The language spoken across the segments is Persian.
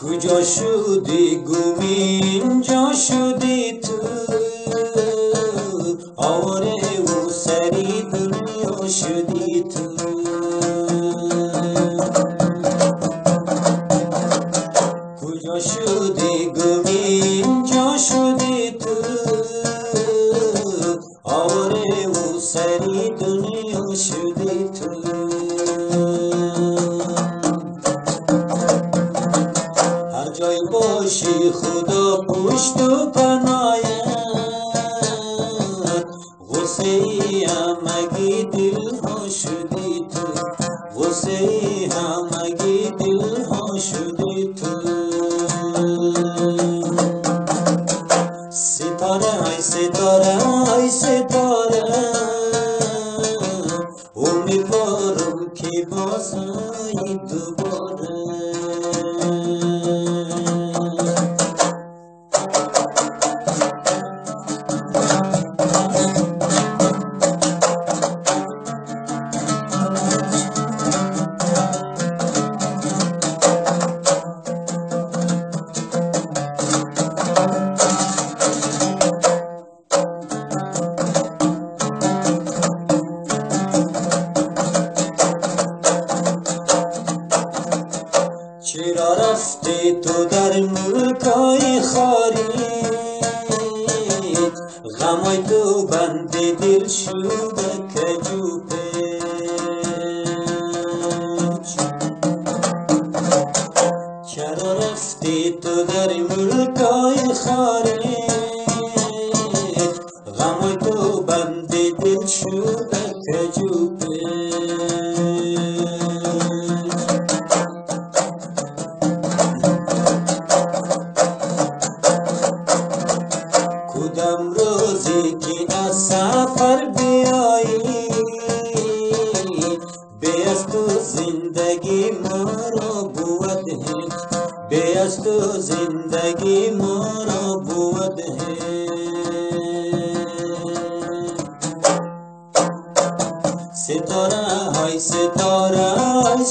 Kucaşudi gumin caşudi tu Avre جای باشی خدا پشت و پناید غصه همگی دل ها شدی تو غصه همگی دل ها شدی تو. ستاره ای ستاره ای ستاره امیدوارم که بازایی دوباره تو در ملکای خاری. غمای تو بند دل شده کجو پیچ چرا رفتی تو در ملکای خاری؟ ज़िंदगी मोरो बुवत है। बेअस्त ज़िंदगी मोरो बुवत है। सितारा है सितारा है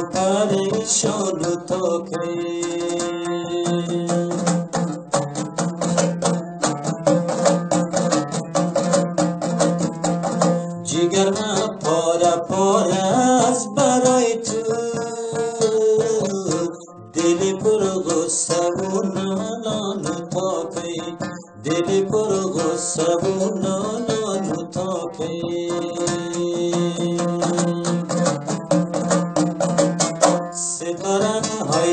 بر تو پریشان تا کی جگر من پاره پاره از برای تو دل پر غصه و نالان تا کی دل پر غصه و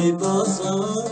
که بازایی